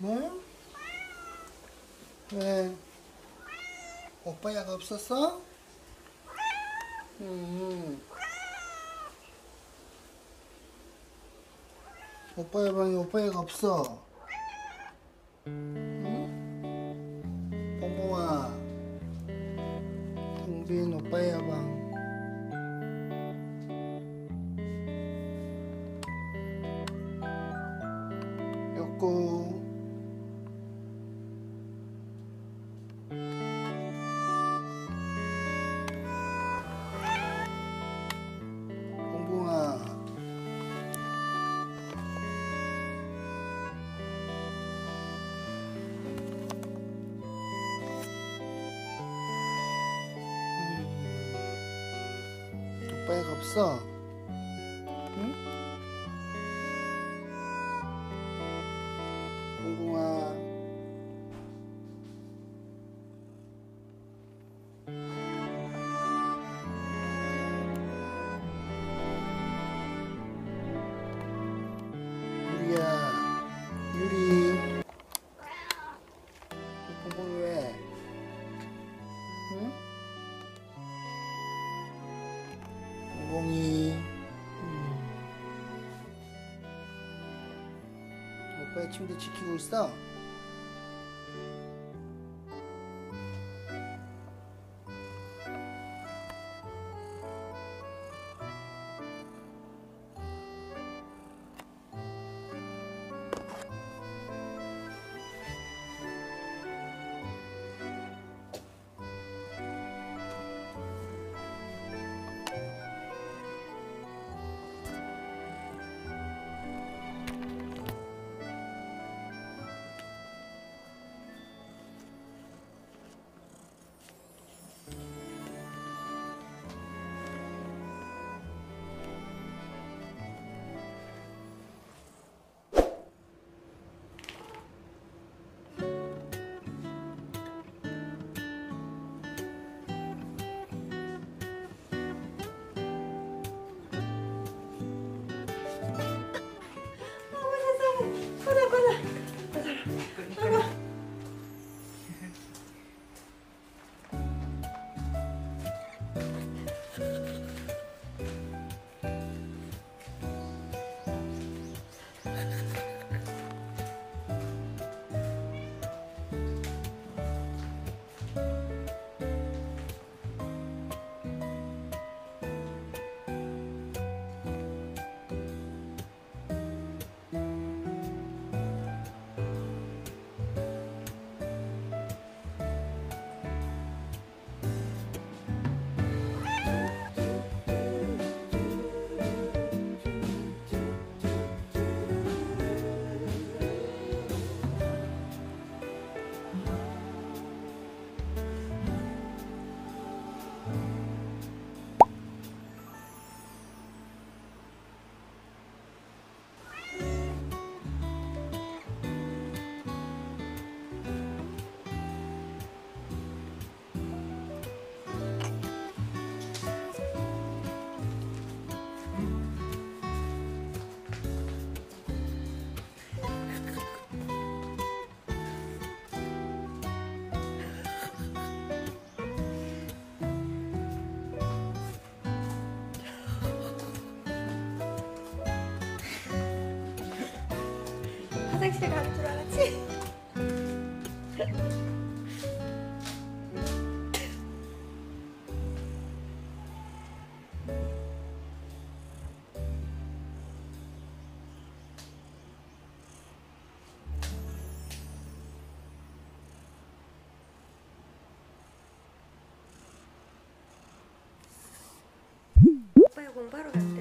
네? 왜? 오빠야가 없었어? 음. 오빠야 방에 오빠야가 없어. 응? 뽕뽕아. 텅빈 오빠야 방. 여고. 오빠가 없어. 응? 뽕뽕이. 음. 오빠의 침대 지키고 있어. 화장실 가는 줄 알았지? 오빠야 공부하러 갈